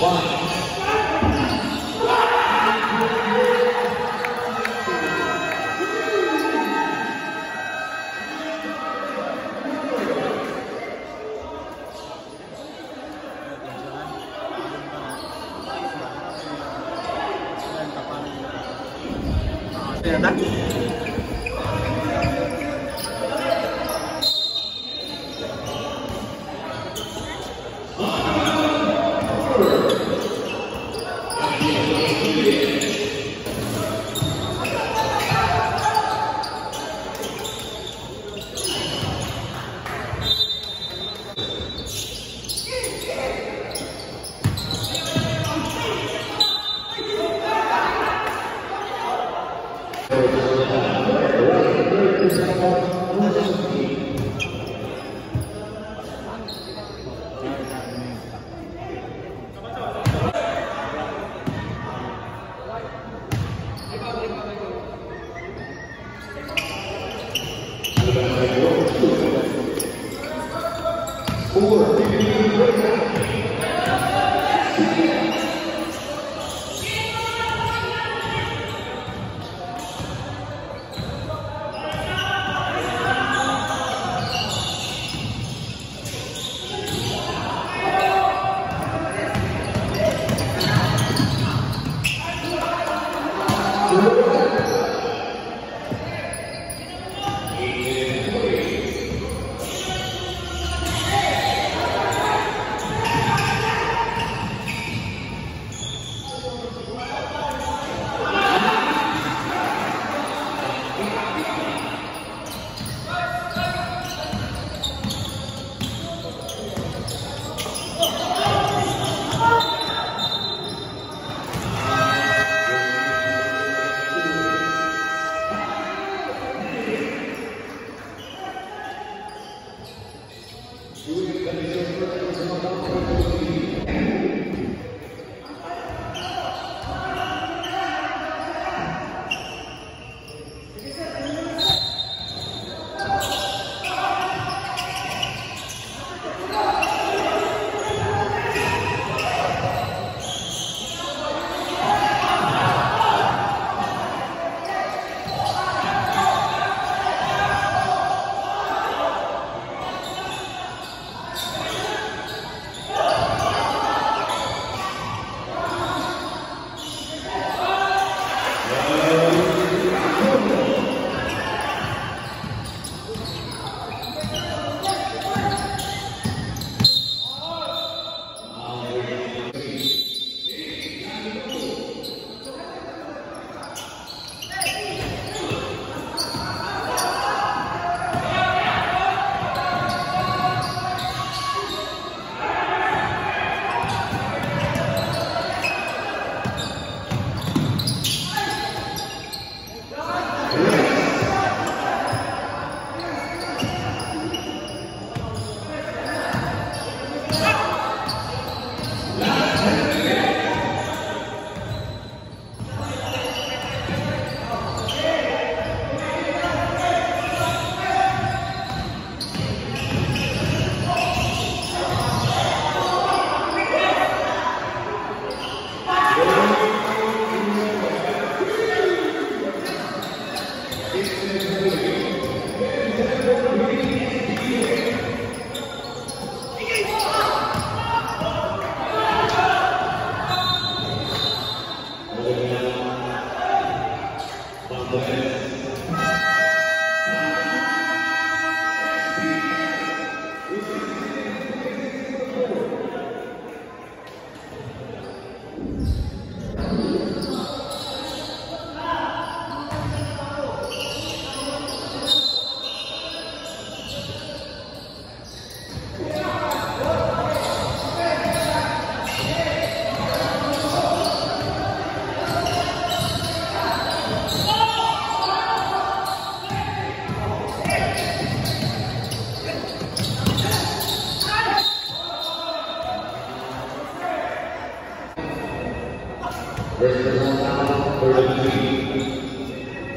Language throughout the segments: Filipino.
One.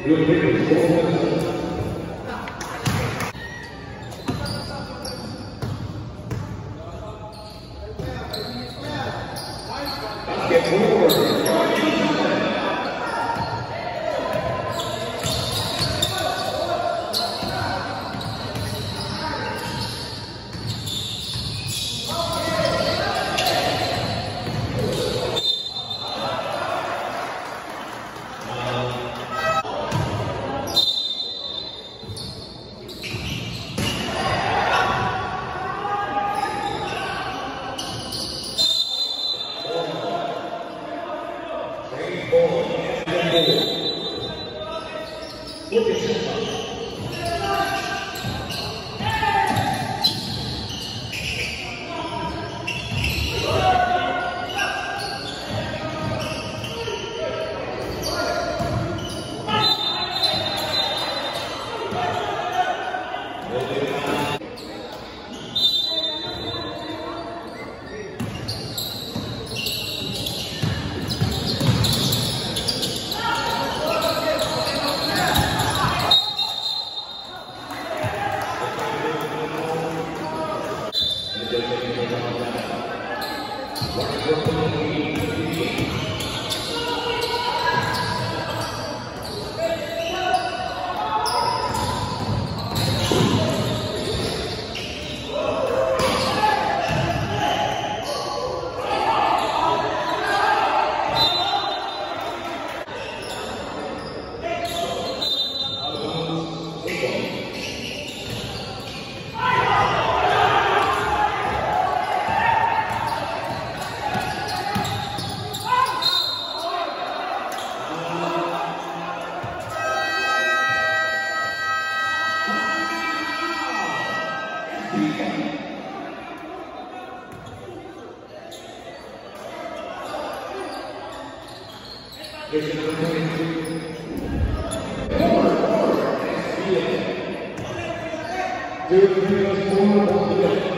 e 84 Deus me abençoe.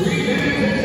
Yeah.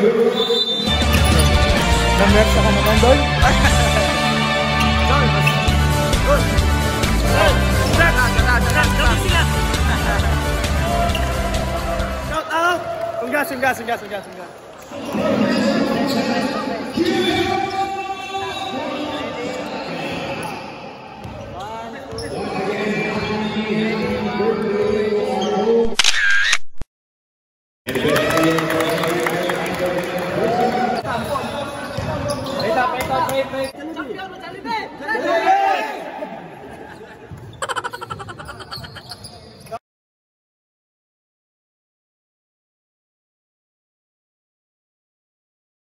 Na-merch ka naman, Dol? Dol, mas... Dol! Dol! Dol! sila! Shout out! Ungas, ungas, ungas, ungas, ungas.